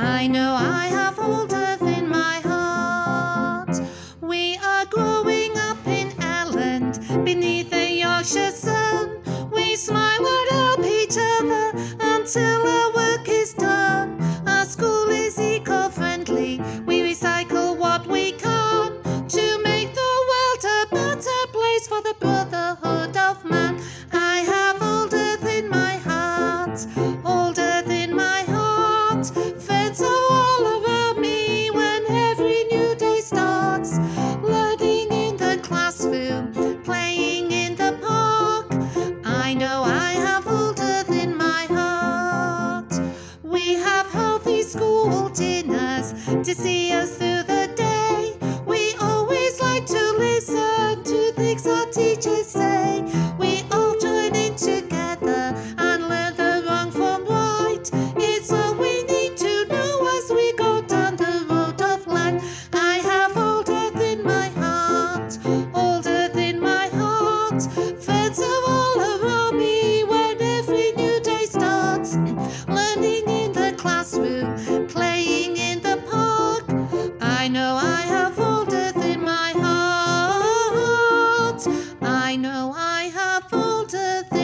I know I have hold of in my heart. We are growing up in Elland beneath the Yorkshire sun. We smile and help each other until our work is done. Our school is eco friendly, we recycle what we can to make the world a better place for the brothers. to see us through the day. We always like to listen to things our teachers say. We all join in together and learn the wrong from right. It's all we need to know as we go down the road of life. I have old earth in my heart, old earth in my heart. Friends are all around me when every new day starts. Learning I have altered.